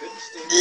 kønsstemme.